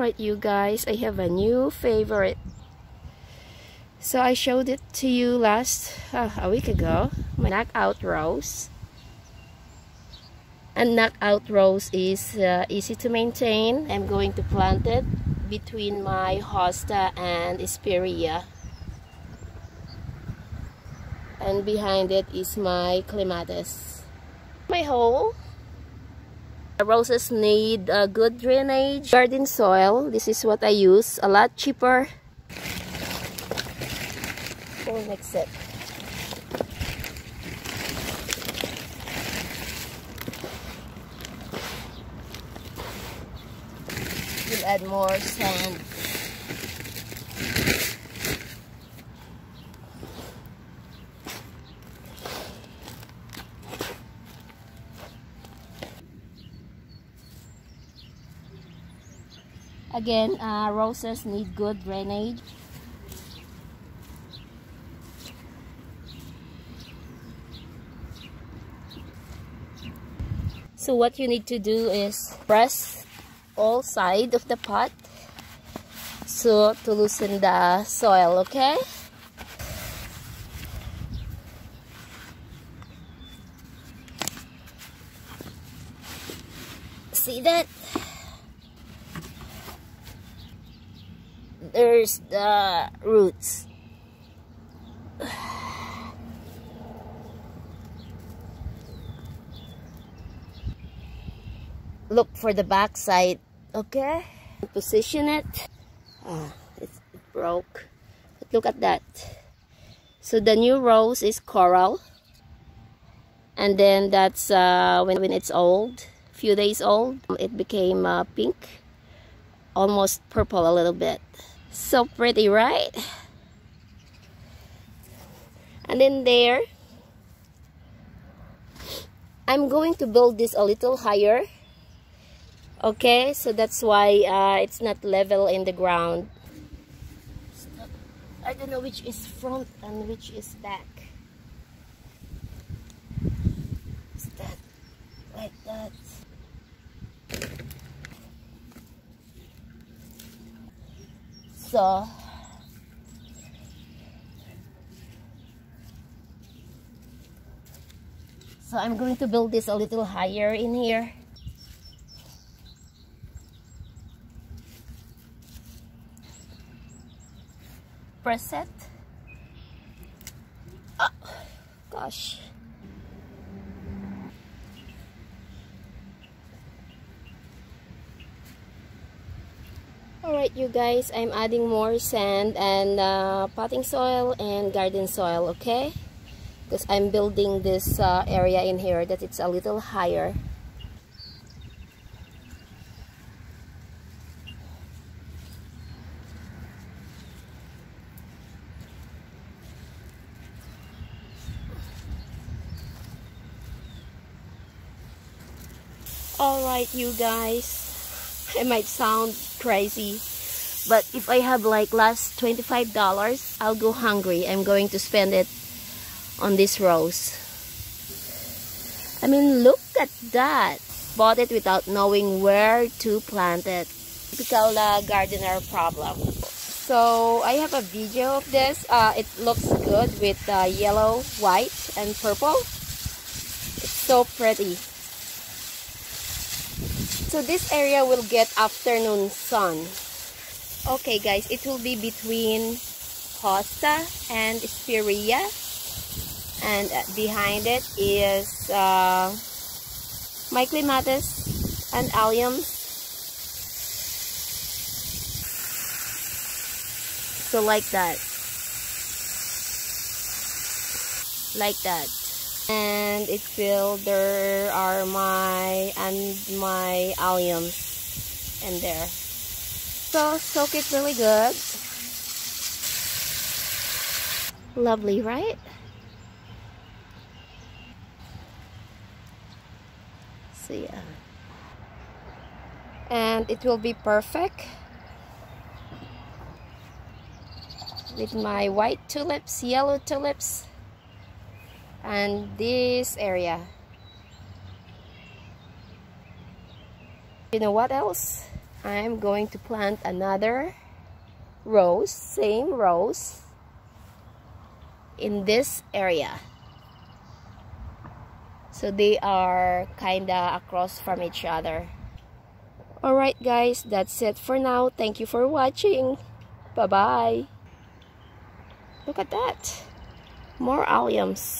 Alright you guys, I have a new favorite. So I showed it to you last, uh, a week ago. My knockout rose. And knockout rose is uh, easy to maintain. I'm going to plant it between my hosta and Hesperia. And behind it is my clematis. My hole Roses need a good drainage. Garden soil, this is what I use. A lot cheaper. We'll mix it. We'll add more sand. Again, uh, roses need good drainage. So what you need to do is press all side of the pot so to loosen the soil, okay? See that? There's the roots. Look for the back side, okay? Position it. Ah, it's, it broke. But look at that. So the new rose is coral. And then that's uh, when, when it's old, few days old, it became uh, pink. Almost purple a little bit. So pretty, right? And then there, I'm going to build this a little higher. Okay, so that's why uh, it's not level in the ground. I don't know which is front and which is back. Is that like that? So so I'm going to build this a little higher in here. Press it oh, ah, gosh Alright you guys, I'm adding more sand and uh, potting soil and garden soil, okay? Because I'm building this uh, area in here that it's a little higher. Alright you guys, I might sound crazy but if I have like last $25 I'll go hungry. I'm going to spend it on this rose. I mean look at that. Bought it without knowing where to plant it. Typical uh, gardener problem. So I have a video of this. Uh, it looks good with uh, yellow white and purple. It's so pretty so this area will get afternoon sun. Okay guys, it will be between hosta and Hesperia. And behind it is uh, my clematis and alliums. So like that. Like that and it will there are my and my alliums in there. So soak it really good. Lovely right? So yeah. And it will be perfect with my white tulips yellow tulips and this area you know what else I'm going to plant another rose, same rose, in this area. So they are kinda across from each other. Alright guys, that's it for now. Thank you for watching. Bye-bye. Look at that. More alliums.